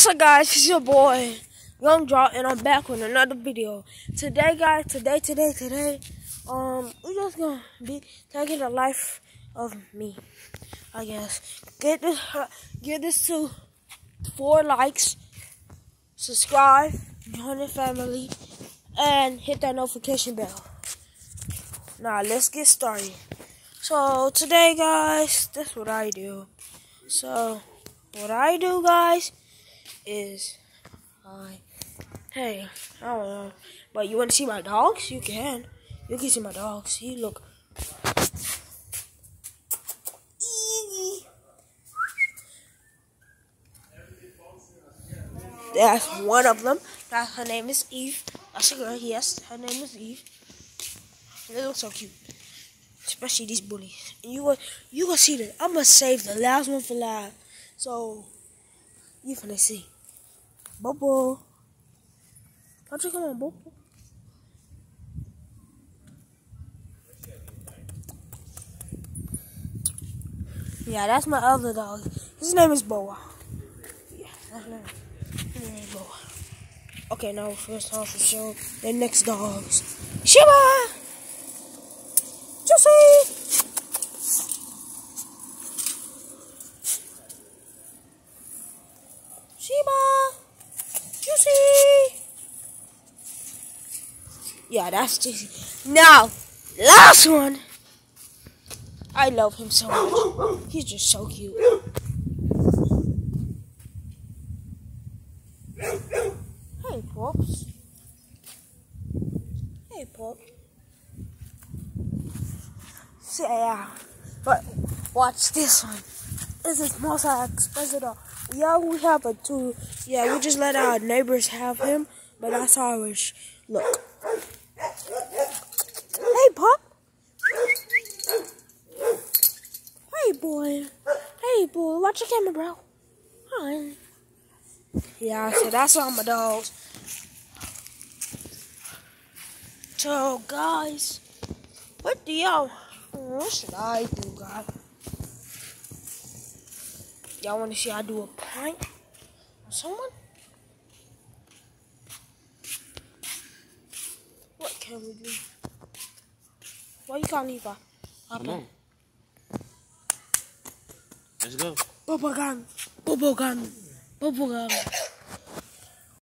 What's up guys, it's your boy Young Draw and I'm back with another video. Today guys, today, today, today, um, we're just gonna be taking the life of me, I guess. Get this, uh, get this to four likes, subscribe, join the family, and hit that notification bell. Now let's get started. So today guys, that's what I do. So what I do guys is I hey, I don't know. But you wanna see my dogs? You can. You can see my dogs. See look. That's one of them. That her name is Eve. That's a girl, yes. Her name is Eve. They look so cute. Especially these bullies. And you you gonna see that. I'm gonna save the last one for last. So you finna see. Bobo. you come on, Bobo. Yeah, that's my other dog. His name is Boa. Yeah, that's name. His name is Boa. Okay, now first off, we show the next dogs. Shiba! Yeah, that's Juicy. Now, last one! I love him so much. He's just so cute. Hey, Pops. Hey, Pop. Yeah. But watch this one. This is most expensive dog. Yeah, we have a two. Yeah, we just let our neighbors have him, but that's ours. Look. Hey, pup. Hey, boy. Hey, boy. Watch your camera, bro. Hi. Yeah, so that's all my dogs. So, guys, what do y'all, what should I do, guys? Y'all want to see I do a prank on someone? What can we do? Why you calling Eva? Come on. Let's go. Bubble gun. Bubble gun. Bubble gun.